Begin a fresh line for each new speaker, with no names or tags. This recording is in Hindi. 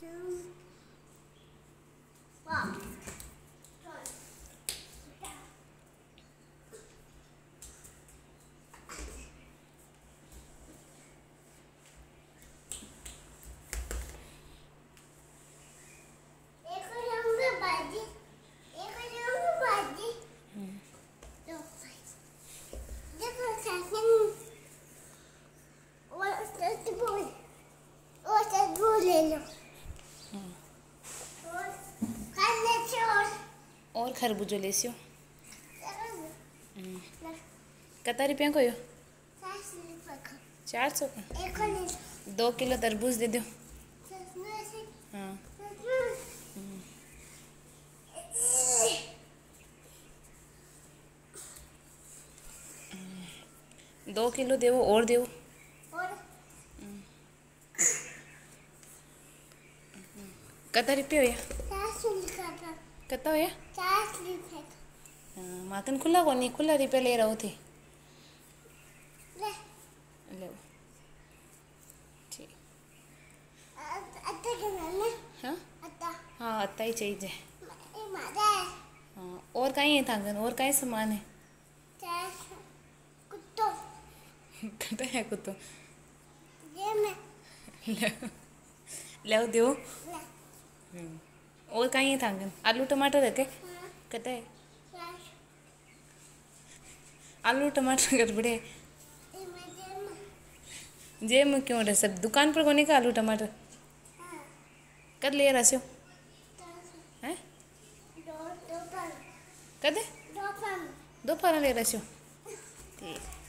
do. और खरबूजो लेसियो कितना रुपया को यो? चार सौ का। दो किलो तरबूज दे दो हाँ। दो किलो देवो और देवो कितना रुपया कितना होया मातन खुला को नहीं खुला रुपया ले रहो थे। ले। ठीक। हाँ? हाँ अत्ता ही चाहिए हाँ। और कहीं है थांगन? और कहीं सामान है? कटा है कुत्तो। ले दो और कहीं थांगन? आलू टमाटर है के कटा। आलू टमाटर गड़बड़े जे में क्यों रहे? सब दुकान पर कोने का आलू टमाटर? कद ले रहा हो? कद दोपहर ले रहा ठीक।